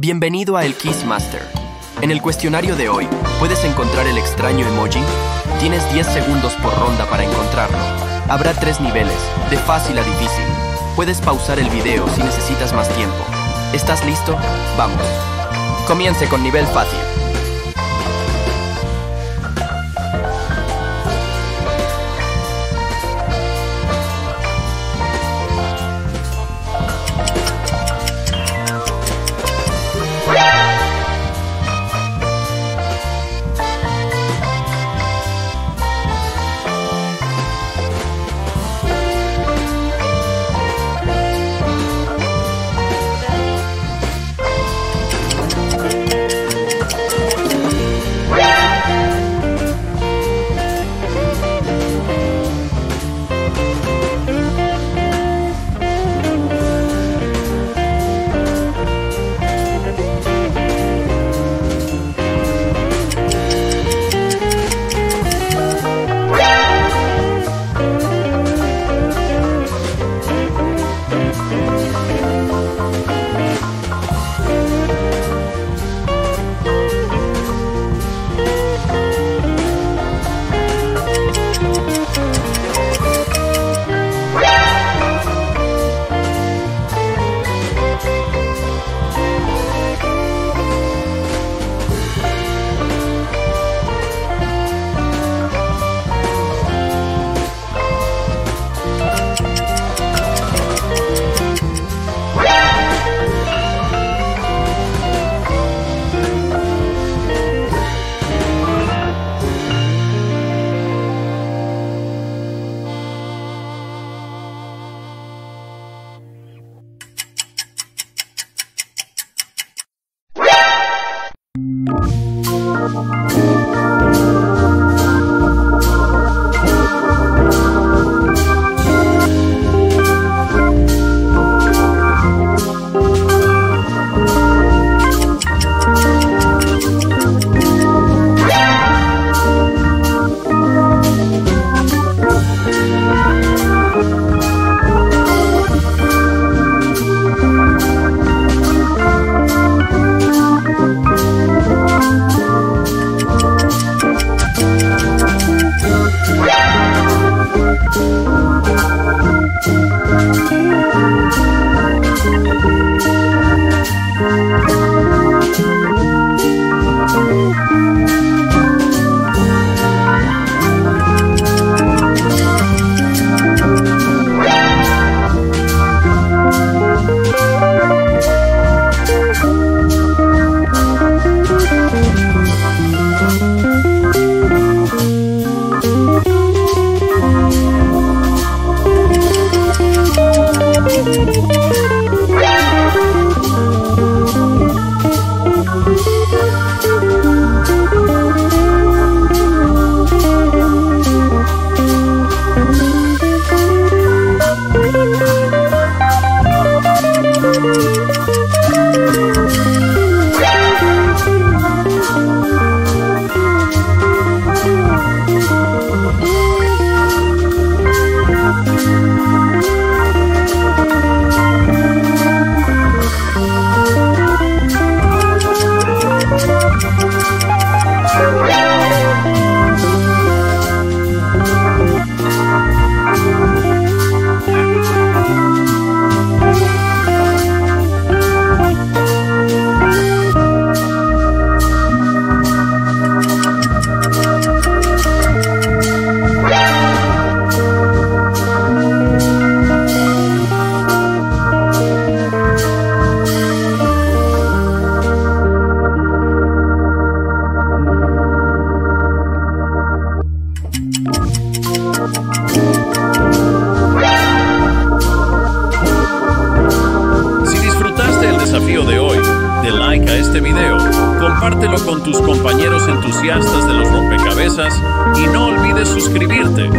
Bienvenido a el Kissmaster. En el cuestionario de hoy, ¿puedes encontrar el extraño emoji? Tienes 10 segundos por ronda para encontrarlo. Habrá tres niveles, de fácil a difícil. Puedes pausar el video si necesitas más tiempo. ¿Estás listo? Vamos. Comience con nivel fácil. Música Si disfrutaste el desafío de hoy, de like a este video, compártelo con tus compañeros entusiastas de los rompecabezas y no olvides suscribirte.